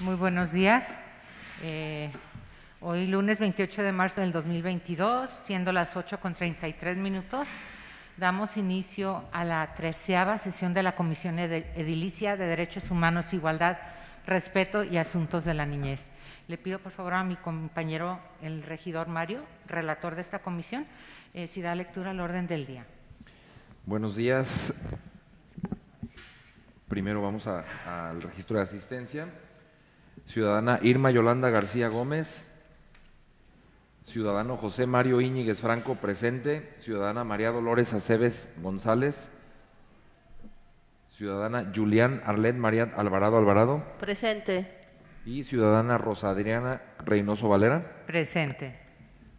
Muy buenos días. Eh, hoy lunes 28 de marzo del 2022, siendo las 8 con 33 minutos, damos inicio a la treceava sesión de la Comisión Edilicia de Derechos Humanos, Igualdad, Respeto y Asuntos de la Niñez. Le pido por favor a mi compañero, el regidor Mario, relator de esta comisión, eh, si da lectura al orden del día. Buenos días. Primero vamos al registro de asistencia. Ciudadana Irma Yolanda García Gómez. Ciudadano José Mario Íñiguez Franco, presente. Ciudadana María Dolores Aceves González. Ciudadana Julián Arlet María Alvarado Alvarado. Presente. Y ciudadana Rosa Adriana Reynoso Valera. Presente.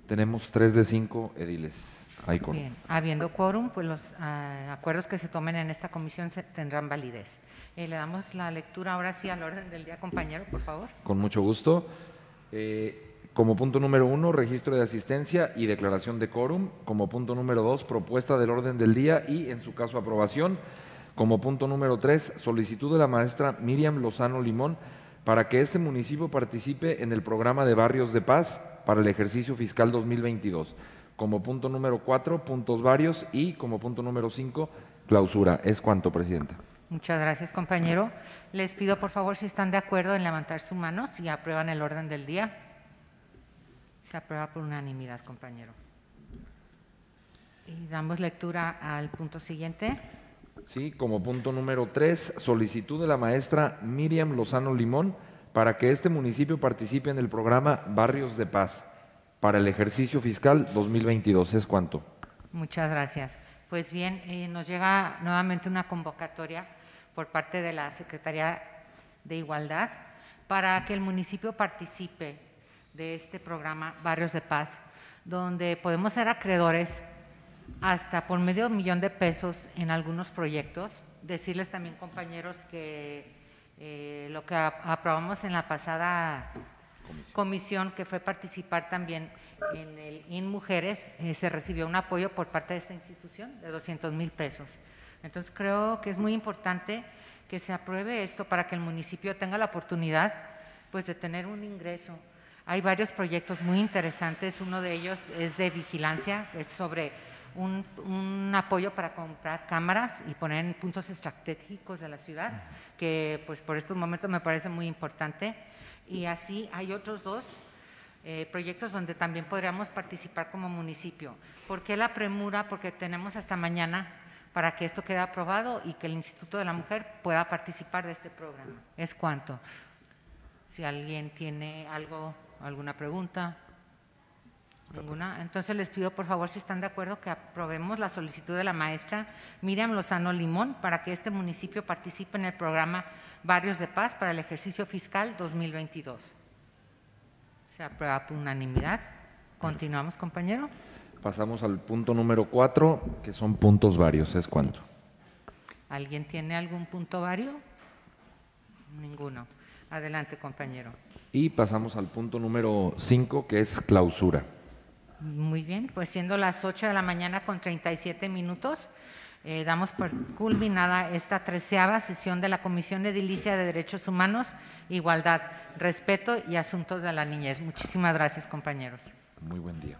Tenemos tres de cinco ediles. Bien, habiendo quórum, pues los ah, acuerdos que se tomen en esta comisión se tendrán validez. Eh, le damos la lectura ahora sí al orden del día, compañero, por favor. Con mucho gusto. Eh, como punto número uno, registro de asistencia y declaración de quórum. Como punto número dos, propuesta del orden del día y, en su caso, aprobación. Como punto número tres, solicitud de la maestra Miriam Lozano Limón para que este municipio participe en el programa de Barrios de Paz para el ejercicio fiscal 2022. Como punto número cuatro, puntos varios y como punto número cinco, clausura. Es cuanto, Presidenta. Muchas gracias, compañero. Les pido, por favor, si están de acuerdo en levantar su mano, si aprueban el orden del día. Se aprueba por unanimidad, compañero. Y damos lectura al punto siguiente. Sí, como punto número tres, solicitud de la maestra Miriam Lozano Limón para que este municipio participe en el programa Barrios de Paz para el ejercicio fiscal 2022. ¿Es cuánto? Muchas gracias. Pues bien, eh, nos llega nuevamente una convocatoria por parte de la Secretaría de Igualdad para que el municipio participe de este programa Barrios de Paz, donde podemos ser acreedores hasta por medio millón de pesos en algunos proyectos. Decirles también, compañeros, que eh, lo que aprobamos en la pasada comisión, que fue participar también en el IN Mujeres, eh, se recibió un apoyo por parte de esta institución de 200 mil pesos. Entonces creo que es muy importante que se apruebe esto para que el municipio tenga la oportunidad pues, de tener un ingreso. Hay varios proyectos muy interesantes, uno de ellos es de vigilancia, es sobre un, apoyo para comprar cámaras y poner en puntos estratégicos de la ciudad, que pues por estos momentos me parece muy importante y así hay otros dos eh, proyectos donde también podríamos participar como municipio. ¿Por qué la premura? Porque tenemos hasta mañana para que esto quede aprobado y que el Instituto de la Mujer pueda participar de este programa. ¿Es cuánto? Si alguien tiene algo, alguna pregunta. Ninguna. Entonces les pido por favor, si están de acuerdo, que aprobemos la solicitud de la maestra Miriam Lozano Limón para que este municipio participe en el programa Barrios de Paz para el ejercicio fiscal 2022. Se aprueba por unanimidad. Continuamos, compañero. Pasamos al punto número cuatro, que son puntos varios. ¿Es cuánto? ¿Alguien tiene algún punto vario? Ninguno. Adelante, compañero. Y pasamos al punto número cinco, que es clausura. Muy bien, pues siendo las 8 de la mañana con 37 minutos, eh, damos por culminada esta treceava sesión de la Comisión Edilicia de Derechos Humanos, Igualdad, Respeto y Asuntos de la Niñez. Muchísimas gracias, compañeros. Muy buen día.